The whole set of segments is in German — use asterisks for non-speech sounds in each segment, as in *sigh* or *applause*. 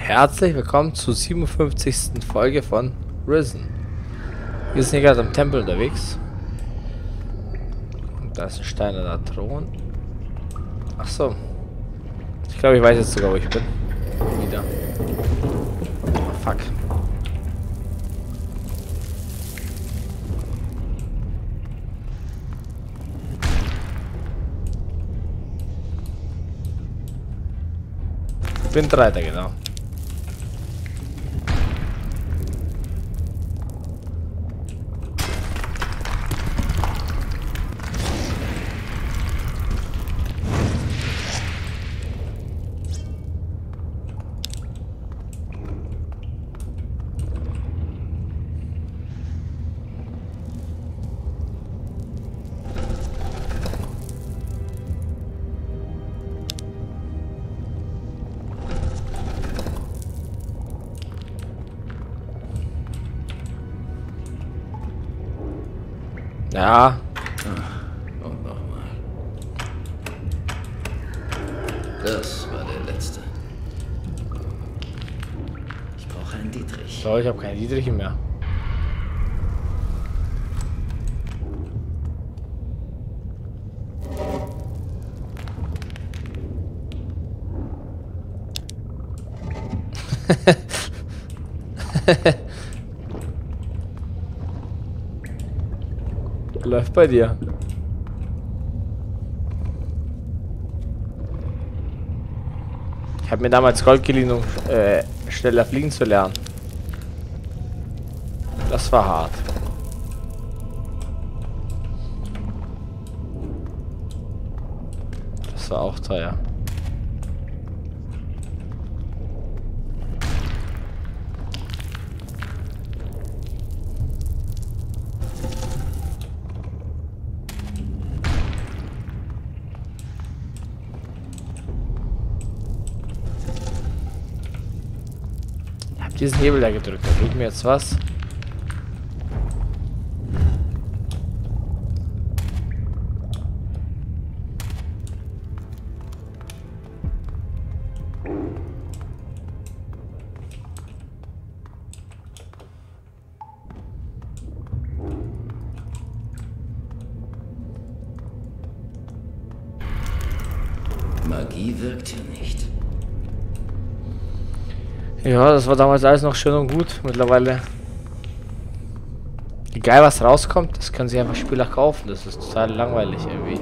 herzlich willkommen zur 57. Folge von Risen. Wir sind hier gerade am Tempel unterwegs. Und da ist ein steinerner Thron. Ach so. Ich glaube, ich weiß jetzt sogar, wo ich bin. Wieder. Oh, fuck. Windreiter, genau. Ja. Und nochmal. Das war der letzte. Ich brauche einen Dietrich. So, ich habe keine Dietriche mehr. *laughs* Läuft bei dir. Ich habe mir damals Gold geliehen, um äh, schneller fliegen zu lernen. Das war hart. Das war auch teuer. Diesen Hebel da gedrückt. Da tut mir jetzt was. Ja, das war damals alles noch schön und gut. Mittlerweile. Egal was rauskommt, das können sie einfach Spieler kaufen. Das ist total langweilig irgendwie.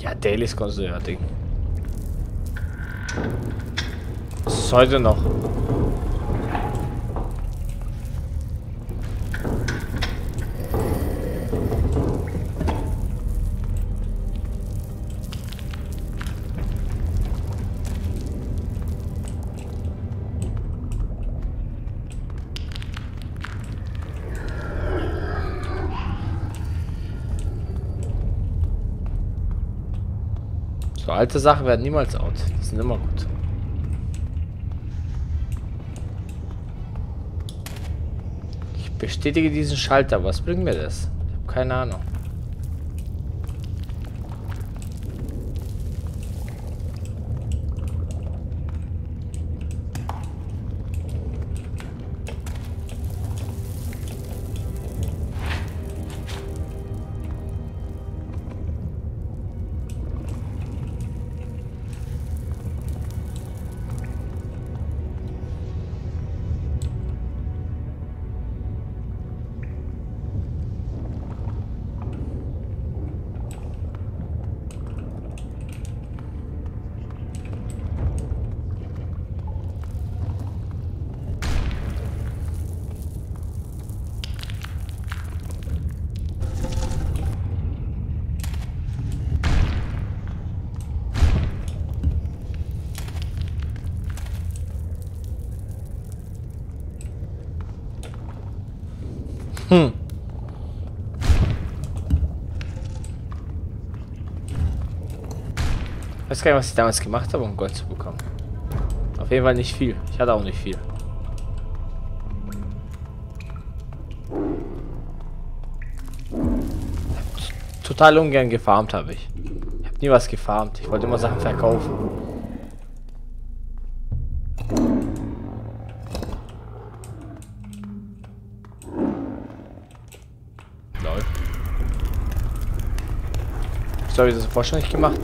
Ja, Dailies konntest du ja Ding. Was ist heute noch? So alte Sachen werden niemals out. Die sind immer gut. Ich bestätige diesen Schalter. Was bringt mir das? Keine Ahnung. Hm. Ich weiß gar nicht, was ich damals gemacht habe, um Gold zu bekommen. Auf jeden Fall nicht viel. Ich hatte auch nicht viel. Total ungern gefarmt habe ich. Ich habe nie was gefarmt. Ich wollte immer Sachen verkaufen. Lol. Was habe ich das nicht gemacht?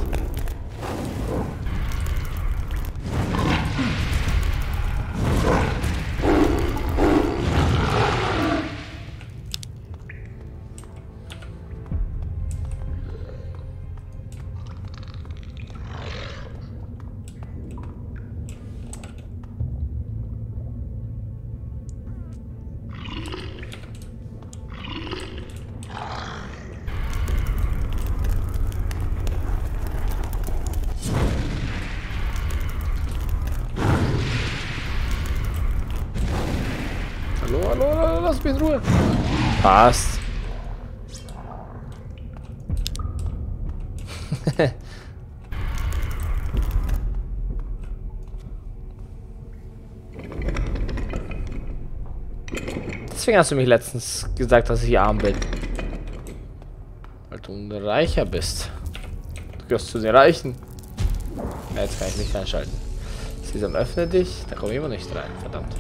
Deswegen hast du mich letztens gesagt, dass ich arm bin. Weil du ein Reicher bist. Du gehörst zu den Reichen. Ja, jetzt kann ich nicht einschalten. Sesam, öffne dich. Da komme ich immer nicht rein. Verdammt.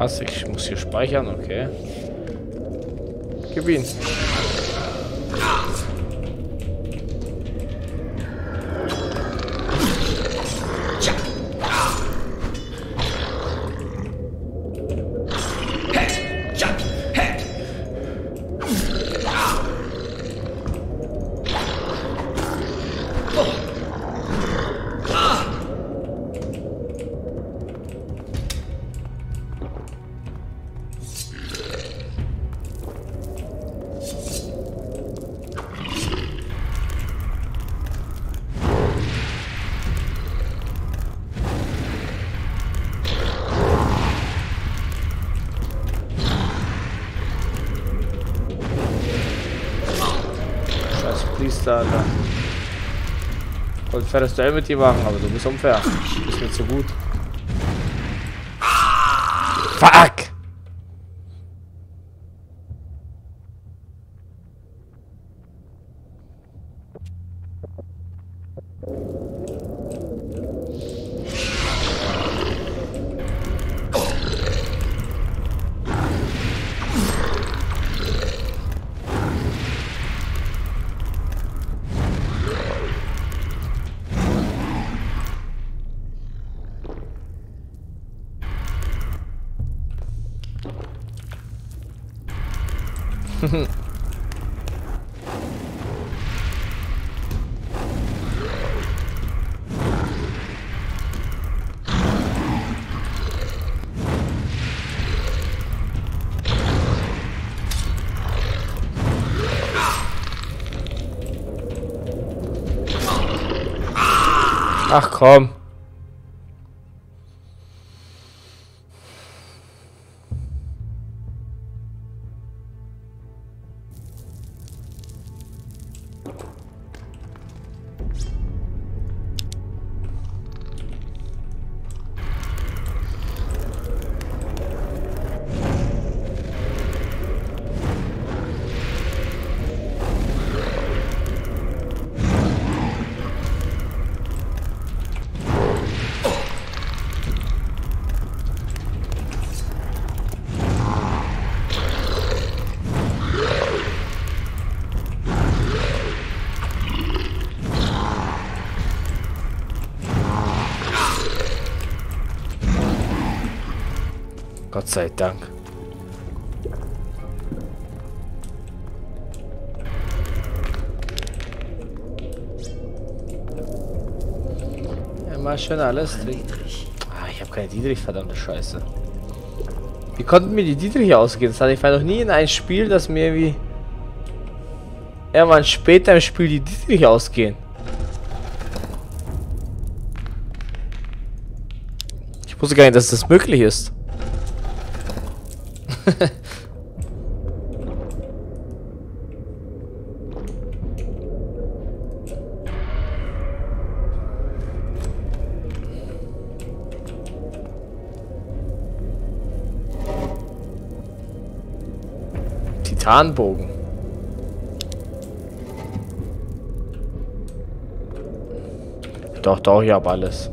Was? Ich muss hier speichern? Okay. Gib ihn. Scheiß Priester, Alter. Wollte faires Duell mit dir machen, aber du bist unfair. Du bist mir zu gut. Fuck! Ach komm. Sei Dank. Immer schön alles trinken. Ah, ich habe keine Dietrich, verdammte Scheiße. Wie konnten mir die Dietrich ausgehen? Das hatte ich war noch nie in ein Spiel, das mir irgendwie irgendwann später im Spiel die Dietrich ausgehen. Ich wusste gar nicht, dass das möglich ist. *laughs* Titanbogen. Doch, doch, ich habe alles.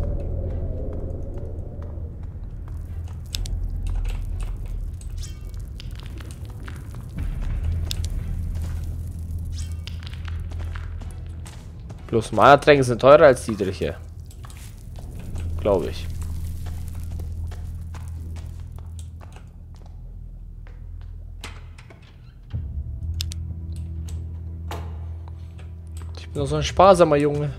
Bloß Mana-Tränke sind teurer als Dietriche. Glaube ich. Ich bin doch so ein sparsamer Junge.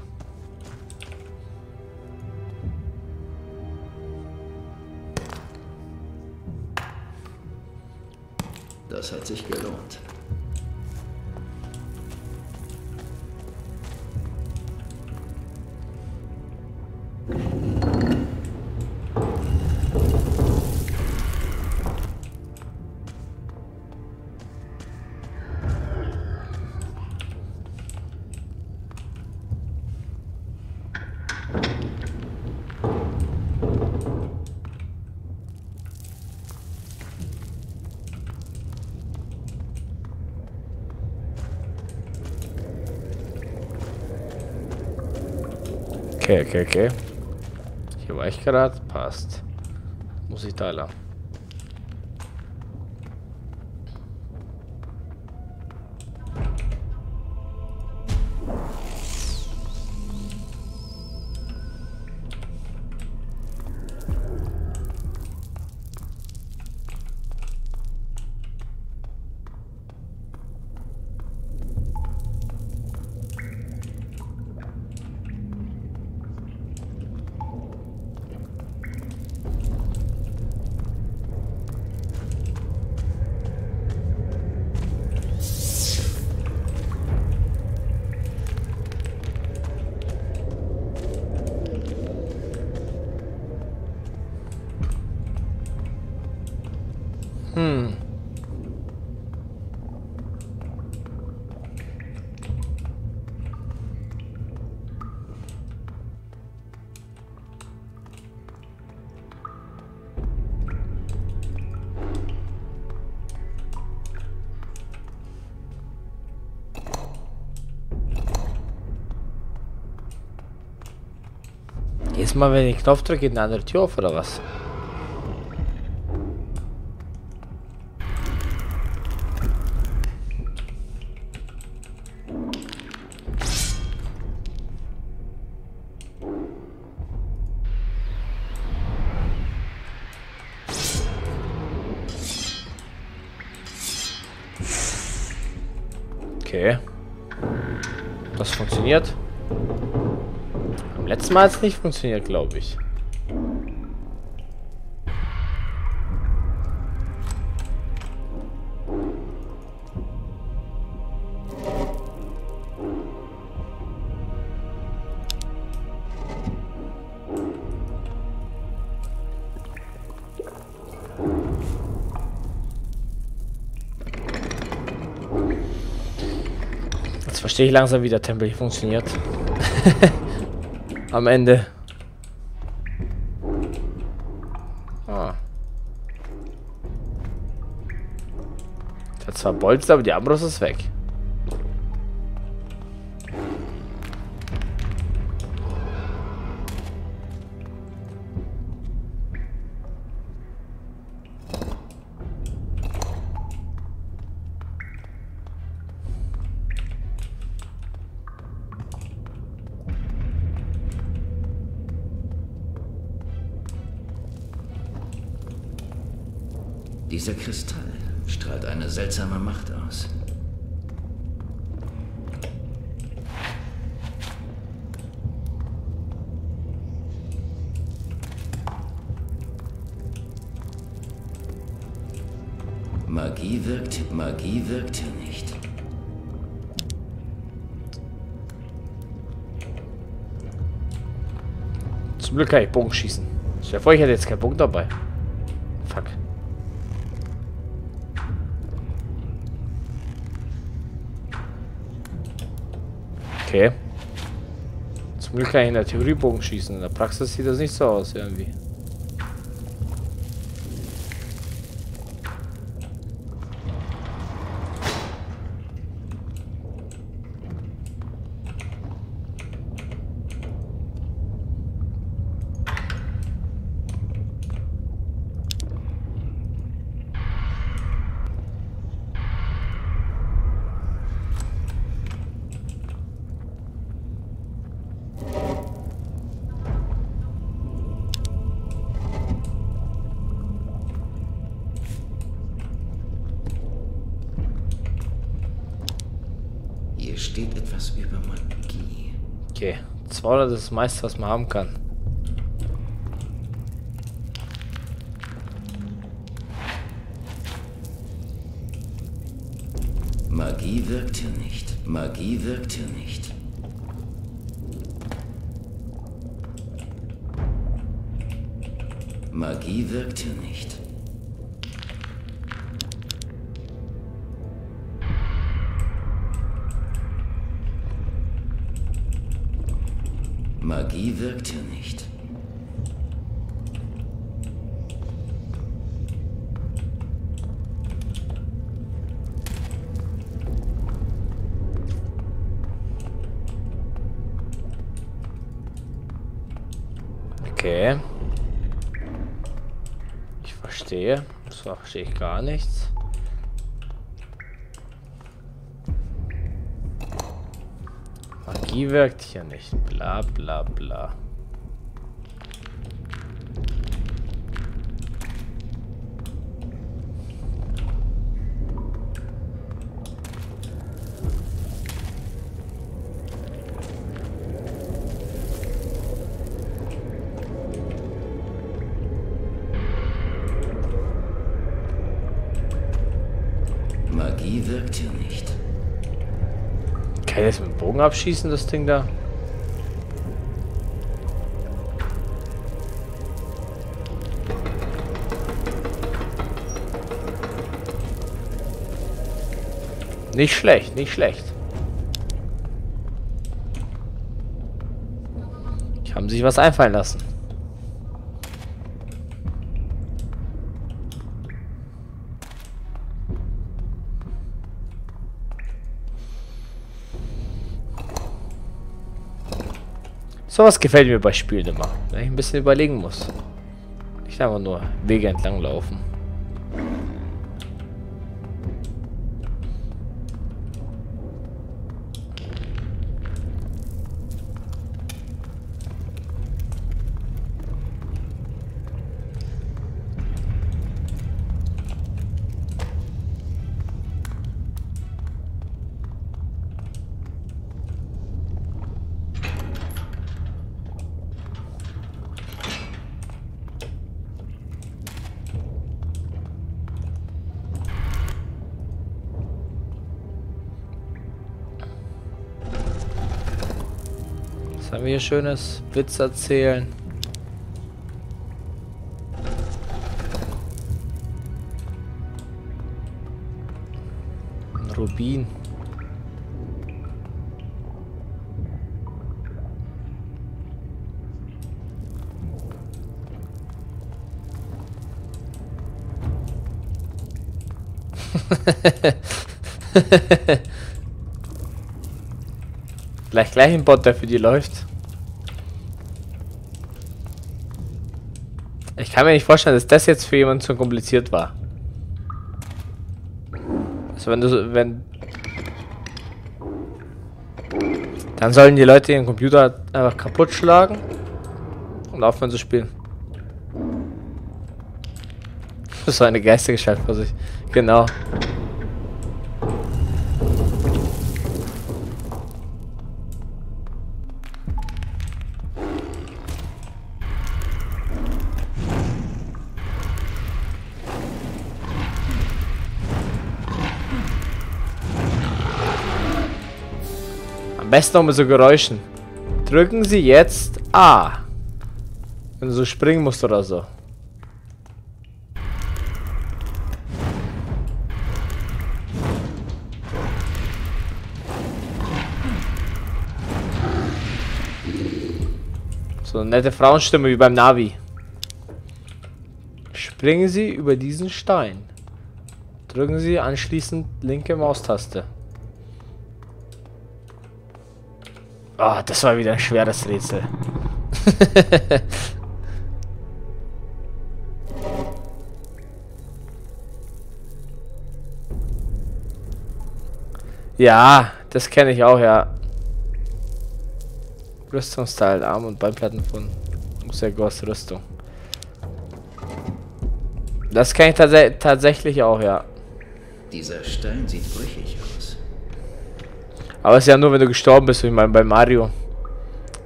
Okay, okay. Hier war ich gerade. Passt. Muss ich da lang. Mal, wenn ich Knopf drücke, geht eine andere Tür auf, oder was? Letzten Mal hat es nicht funktioniert, glaube ich. Jetzt verstehe ich langsam, wie der Tempel hier funktioniert. *laughs* Am Ende. Ah. Der hat zwar Bolzen, aber die Armbrust ist weg. Magie wirkt, Magie wirkt hier nicht. Zum Glück kann ich Bogen schießen. Stell dir ich hätte jetzt keinen Bogen dabei. Fuck. Okay. Zum Glück kann ich in der Theorie Bogen schießen. In der Praxis sieht das nicht so aus irgendwie. Steht etwas über Magie. Okay. 200 ist das meiste, was man haben kann. Magie wirkt hier nicht. Magie wirkt hier nicht. Magie wirkt hier nicht. Magie wirkt hier nicht. Okay. Ich verstehe. Das verstehe ich gar nichts. Magie wirkt hier nicht. Bla bla bla. Ich Bogen abschießen, das Ding da? Nicht schlecht, nicht schlecht. Die haben sich was einfallen lassen. Sowas gefällt mir bei Spielen immer. Wenn ich ein bisschen überlegen muss. Nicht einfach nur Wege entlang laufen. Hier schönes? Witz erzählen. Ein Rubin. Vielleicht *laughs* gleich ein Bot, der für die läuft. Kann mir nicht vorstellen, dass das jetzt für jemanden zu kompliziert war. Also wenn du wenn dann sollen die Leute ihren Computer einfach kaputt schlagen und aufhören zu spielen. *laughs* so eine Geistergestalt vor sich. Genau. Besten auch mit so Geräuschen. Drücken Sie jetzt A. Wenn du so springen musst oder so. So eine nette Frauenstimme wie beim Navi. Springen Sie über diesen Stein. Drücken Sie anschließend linke Maustaste. Oh, das war wieder ein schweres Rätsel. *laughs* ja, das kenne ich auch, ja. Rüstungsteil, Arm- und Beinplatten von Ghost Rüstung. Das kenne ich tats tatsächlich auch, ja. Dieser Stein sieht brüchig aus. Aber es ist ja nur, wenn du gestorben bist, ich meine, bei Mario.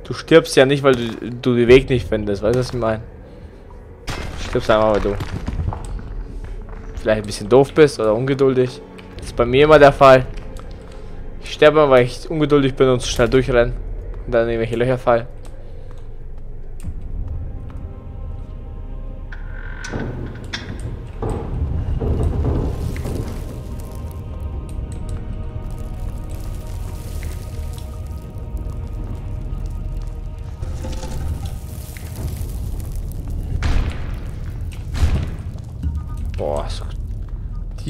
Du stirbst ja nicht, weil du, du den Weg nicht findest, weißt du, was ich meine? Du stirbst einfach, weil du vielleicht ein bisschen doof bist oder ungeduldig. Das ist bei mir immer der Fall. Ich sterbe, weil ich ungeduldig bin und zu schnell durchrenne. Und dann irgendwelche Löcher fallen.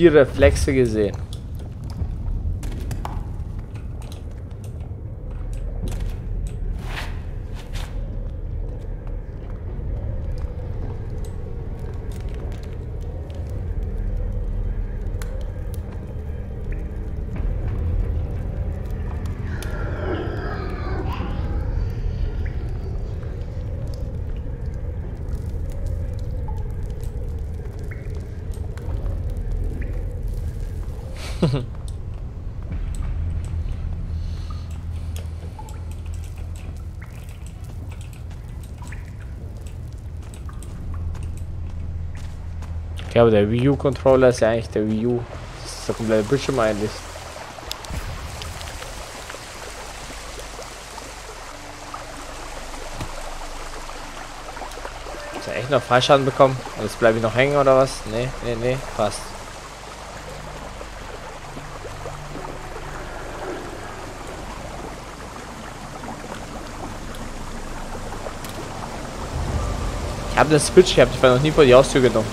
Die Reflexe gesehen. *laughs* Okay, aber der Wii U Controller ist ja eigentlich der Wii U. Das ist der komplette Bildschirm eigentlich. Ist er echt noch Freischaden bekommen? Und jetzt bleibe ich noch hängen oder was? Nee, nee, nee, passt. Habe den Switch gehabt, ich war noch nie vor die Haustür genommen.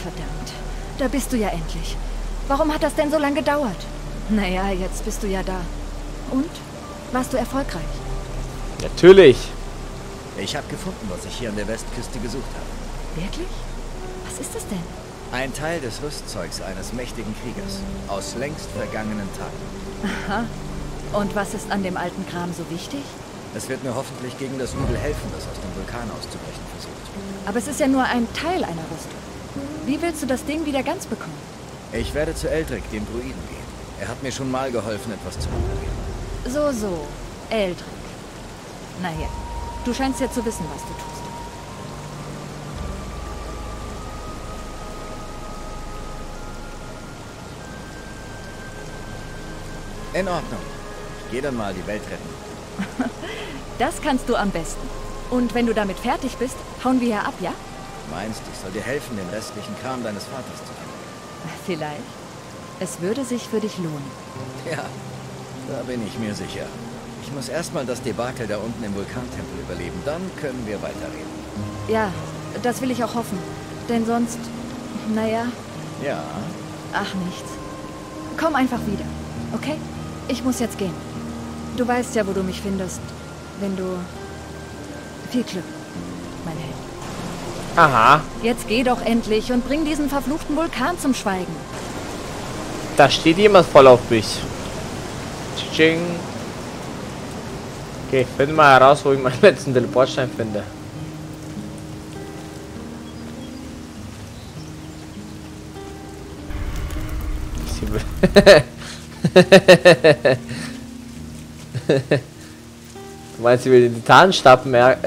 Verdammt. Da bist du ja endlich. Warum hat das denn so lange gedauert? Naja, jetzt bist du ja da. Und? Warst du erfolgreich? Natürlich. Ich habe gefunden, was ich hier an der Westküste gesucht habe. Wirklich? Was ist es denn? Ein Teil des Rüstzeugs eines mächtigen Kriegers. Aus längst vergangenen Tagen. Aha. Und was ist an dem alten Kram so wichtig? Es wird mir hoffentlich gegen das Übel helfen, das aus dem Vulkan auszubrechen versucht. Aber es ist ja nur ein Teil einer Rüstung. Wie willst du das Ding wieder ganz bekommen? Ich werde zu Eldrick, dem Druiden, gehen. Er hat mir schon mal geholfen, etwas zu reparieren. So, so. Eldrick. Naja, du scheinst ja zu wissen, was du tust. In Ordnung. Gehe dann mal die Welt retten. *laughs* Das kannst du am besten. Und wenn du damit fertig bist, hauen wir hier ab, ja? Meinst, ich soll dir helfen, den restlichen Kram deines Vaters zu finden? Vielleicht. Es würde sich für dich lohnen. Ja, da bin ich mir sicher. Ich muss erstmal das Debakel da unten im Vulkantempel überleben. Dann können wir weiterreden. Ja, das will ich auch hoffen. Denn sonst... Naja, Ja, ach nichts. Komm einfach wieder, okay? Ich muss jetzt gehen. Du weißt ja, wo du mich findest, wenn du... Viel Glück, mein Held. Aha. Jetzt geh doch endlich und bring diesen verfluchten Vulkan zum Schweigen. Da steht jemand voll auf mich. Tsching. Okay, ich finde mal heraus, wo ich meinen letzten Teleportstein finde. *laughs* *laughs* du meinst, sie will den Titanstab mehr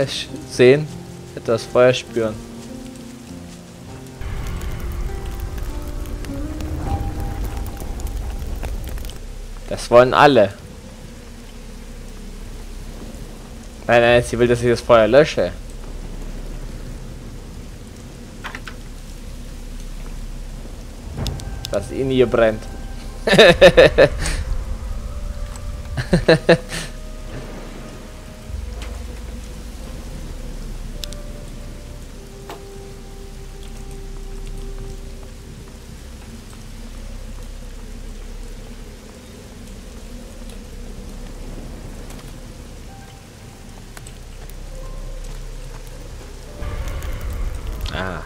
sehen? Etwas Feuer spüren. Das wollen alle. Nein, nein, sie will, dass ich das Feuer lösche. Das in ihr brennt. *laughs* ah.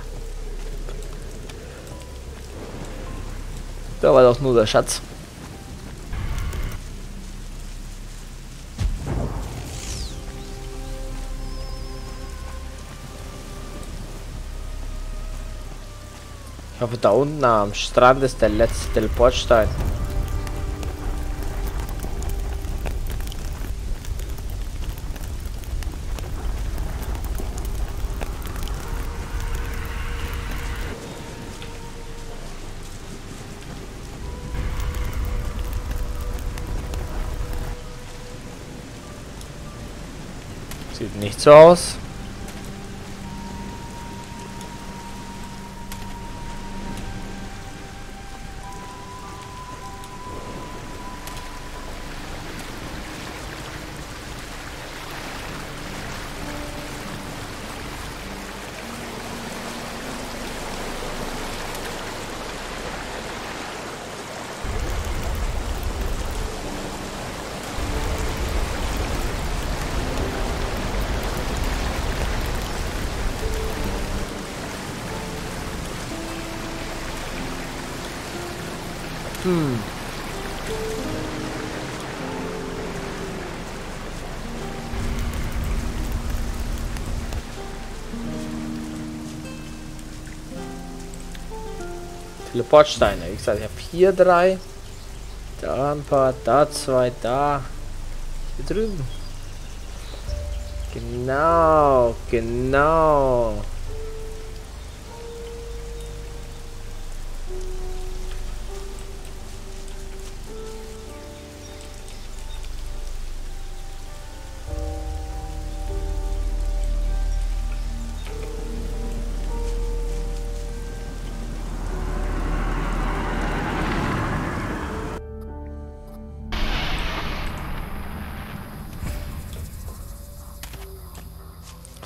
Da war doch nur der Schatz. Hoffe, da unten am Strand ist der letzte Teleportstein. Sieht nicht so aus. Teleportsteine. Wie gesagt, ich habe hier drei. Da ein paar, da zwei, da. Hier drüben. Genau, genau.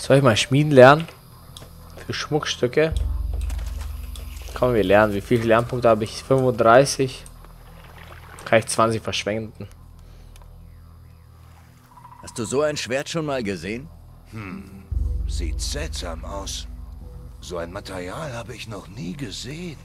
Soll ich mal schmieden lernen? Für Schmuckstücke. Komm, wir lernen. Wie viele Lernpunkte habe ich? 35. Kann ich 20 verschwenden. Hast du so ein Schwert schon mal gesehen? Sieht seltsam aus. So ein Material habe ich noch nie gesehen.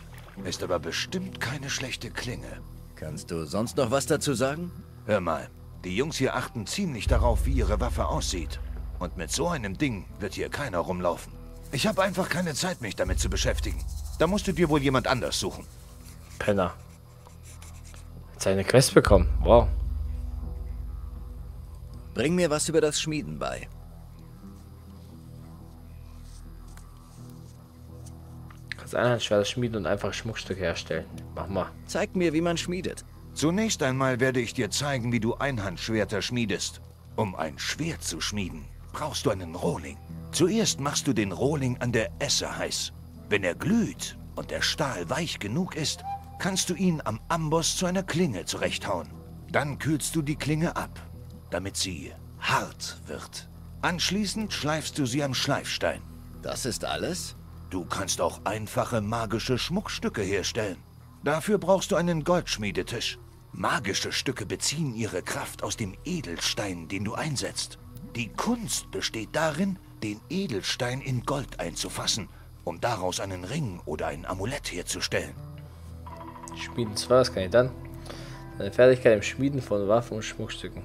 Ist aber bestimmt keine schlechte Klinge. Kannst du sonst noch was dazu sagen? Hör mal, die Jungs hier achten ziemlich darauf, wie ihre Waffe aussieht. Und mit so einem Ding wird hier keiner rumlaufen. Ich habe einfach keine Zeit, mich damit zu beschäftigen. Da musst du dir wohl jemand anders suchen. Penner. Hat seine Quest bekommen. Wow. Bring mir was über das Schmieden bei. Kannst Einheitsschwerter schmieden und einfach Schmuckstücke herstellen. Mach mal. Zeig mir, wie man schmiedet. Zunächst einmal werde ich dir zeigen, wie du Einhandschwerter schmiedest. Um ein Schwert zu schmieden, brauchst du einen Rohling. Zuerst machst du den Rohling an der Esse heiß. Wenn er glüht und der Stahl weich genug ist, kannst du ihn am Amboss zu einer Klinge zurechthauen. Dann kühlst du die Klinge ab, damit sie hart wird. Anschließend schleifst du sie am Schleifstein. Das ist alles? Du kannst auch einfache magische Schmuckstücke herstellen. Dafür brauchst du einen Goldschmiedetisch. Magische Stücke beziehen ihre Kraft aus dem Edelstein, den du einsetzt. Die Kunst besteht darin, den Edelstein in Gold einzufassen, um daraus einen Ring oder ein Amulett herzustellen. Schmieden 2, was kann ich dann? Deine Fertigkeit im Schmieden von Waffen und Schmuckstücken.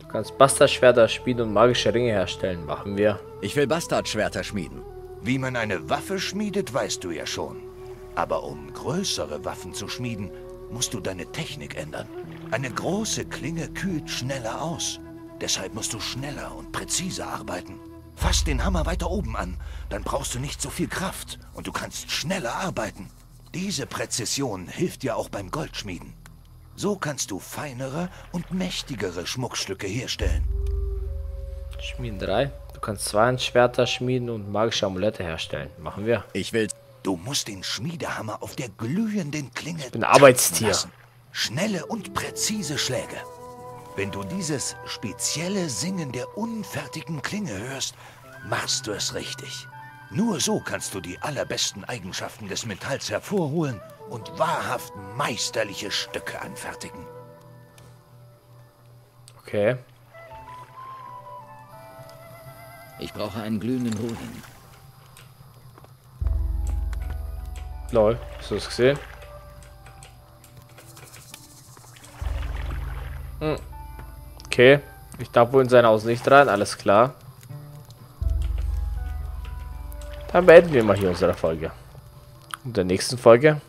Du kannst Bastardschwerter schmieden und magische Ringe herstellen. Machen wir. Ich will Bastardschwerter schmieden. Wie man eine Waffe schmiedet, weißt du ja schon. Aber um größere Waffen zu schmieden, musst du deine Technik ändern. Eine große Klinge kühlt schneller aus. Deshalb musst du schneller und präziser arbeiten. Fass den Hammer weiter oben an, dann brauchst du nicht so viel Kraft und du kannst schneller arbeiten. Diese Präzision hilft dir auch beim Goldschmieden. So kannst du feinere und mächtigere Schmuckstücke herstellen. Schmieden 3. Du kannst Schwerter schmieden und magische Amulette herstellen. Machen wir. Ich will... Du musst den Schmiedehammer auf der glühenden Klinge bin ein Arbeitstier. lassen. Schnelle und präzise Schläge. Wenn du dieses spezielle Singen der unfertigen Klinge hörst, machst du es richtig. Nur so kannst du die allerbesten Eigenschaften des Metalls hervorholen und wahrhaft meisterliche Stücke anfertigen. Okay. Ich brauche einen glühenden Rohling. Lol. Hast du das gesehen? Hm. Okay. Ich darf wohl in sein Haus nicht rein. Alles klar. Dann beenden wir mal hier unsere Folge. Und in der nächsten Folge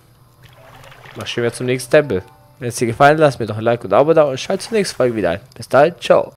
marschieren wir zum nächsten Tempel. Wenn es dir gefallen hat, lass mir doch ein Like und ein Abo da und schalt zur nächsten Folge wieder ein. Bis dahin, ciao.